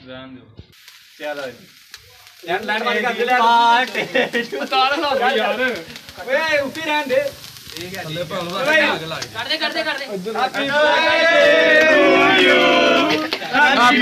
ਰਹਿਣ ਦਿਓ। ਚਲੋ ਜੀ। ਯਾਰ ਲੈਣ ਵਾਲੀ ਕਰ ਦੇ ਲੈ ਤਾਲ ਲਾ ਦਿਓ ਯਾਰ। ਓਏ ਉੱਤੇ ਰਹਿਣ ਦੇ। ਠੀਕ ਹੈ ਥੱਲੇ ਭਾਲ ਵਾ ਓਏ। ਅੱਗ ਲੱਗ ਕਰਦੇ ਕਰਦੇ ਕਰਦੇ happy birthday to you happy